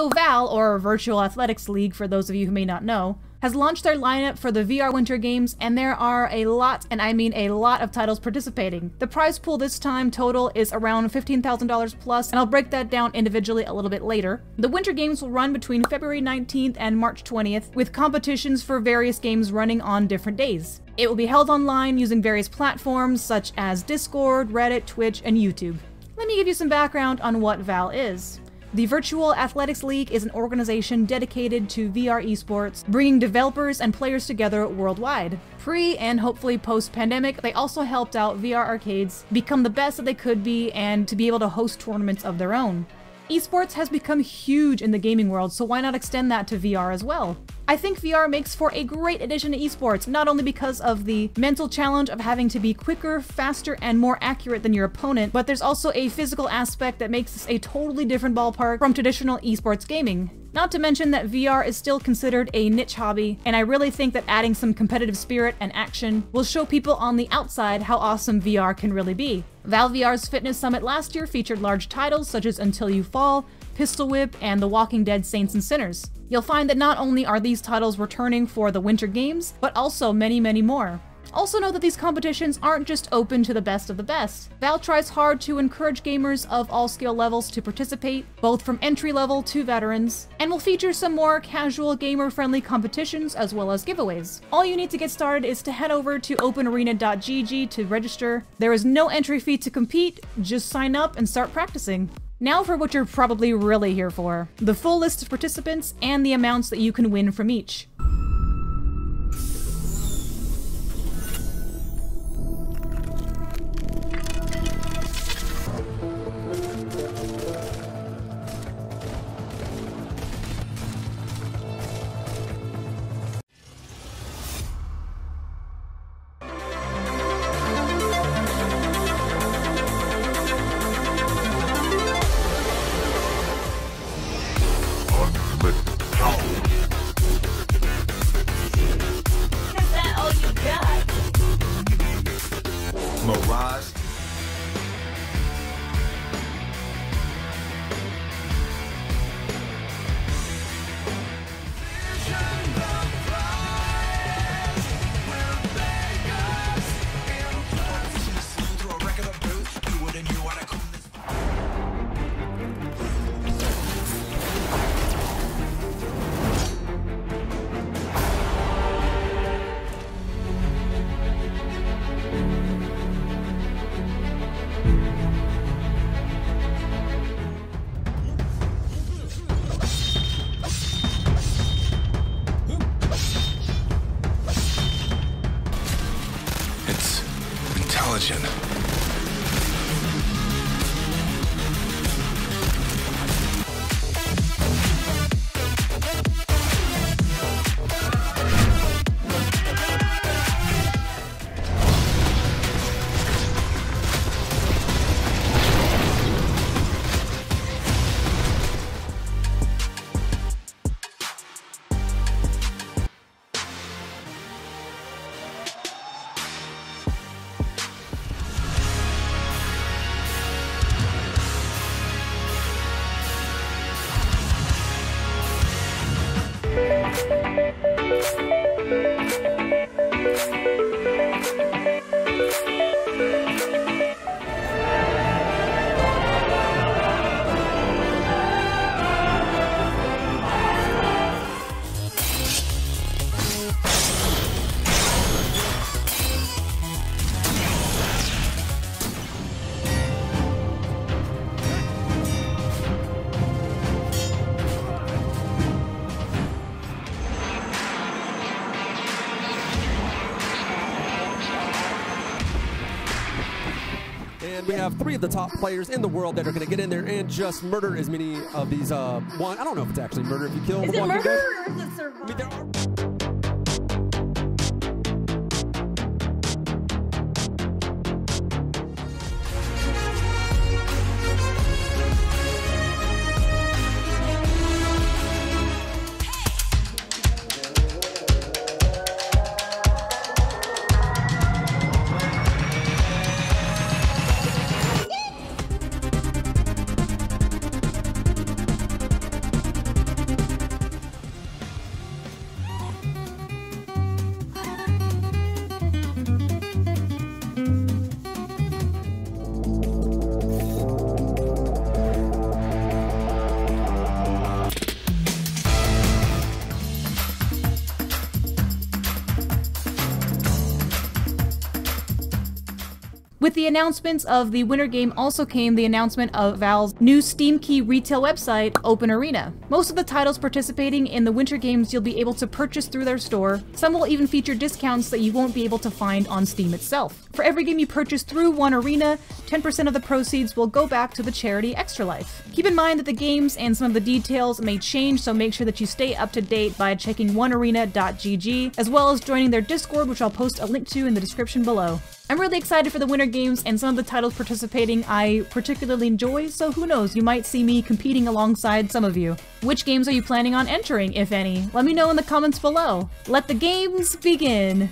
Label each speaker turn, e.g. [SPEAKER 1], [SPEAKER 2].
[SPEAKER 1] So VAL, or Virtual Athletics League for those of you who may not know, has launched their lineup for the VR Winter Games, and there are a lot, and I mean a lot of titles participating. The prize pool this time total is around $15,000 plus, and I'll break that down individually a little bit later. The Winter Games will run between February 19th and March 20th, with competitions for various games running on different days. It will be held online using various platforms such as Discord, Reddit, Twitch, and YouTube. Let me give you some background on what VAL is. The Virtual Athletics League is an organization dedicated to VR esports, bringing developers and players together worldwide. Pre and hopefully post pandemic, they also helped out VR arcades become the best that they could be and to be able to host tournaments of their own. Esports has become huge in the gaming world, so why not extend that to VR as well? I think VR makes for a great addition to esports, not only because of the mental challenge of having to be quicker, faster, and more accurate than your opponent, but there's also a physical aspect that makes this a totally different ballpark from traditional esports gaming. Not to mention that VR is still considered a niche hobby, and I really think that adding some competitive spirit and action will show people on the outside how awesome VR can really be. VALVR's Fitness Summit last year featured large titles such as Until You Fall, Pistol Whip, and The Walking Dead Saints and Sinners. You'll find that not only are these titles returning for the Winter Games, but also many, many more. Also know that these competitions aren't just open to the best of the best. Val tries hard to encourage gamers of all skill levels to participate, both from entry level to veterans, and will feature some more casual gamer-friendly competitions as well as giveaways. All you need to get started is to head over to onearena.gg to register. There is no entry fee to compete, just sign up and start practicing. Now for what you're probably really here for. The full list of participants and the amounts that you can win from each.
[SPEAKER 2] Is
[SPEAKER 3] Intelligent.
[SPEAKER 4] We have three of the top players in the world that are going to get in there and just murder as many of these. Uh, one, I don't know if it's actually murder if you kill
[SPEAKER 2] Is
[SPEAKER 4] the
[SPEAKER 2] it murder or is it
[SPEAKER 4] I mean,
[SPEAKER 1] With the announcements of the winter game also came the announcement of Valve's new Steam Key retail website, One Arena. Most of the titles participating in the winter games you'll be able to purchase through their store. Some will even feature discounts that you won't be able to find on Steam itself. For every game you purchase through One Arena, 10% of the proceeds will go back to the charity Extra Life. Keep in mind that the games and some of the details may change, so make sure that you stay up to date by checking onearena.gg, as well as joining their Discord, which I'll post a link to in the description below. I'm really excited for the Winter Games and some of the titles participating I particularly enjoy, so who knows, you might see me competing alongside some of you. Which games are you planning on entering, if any? Let me know in the comments below. Let the games begin!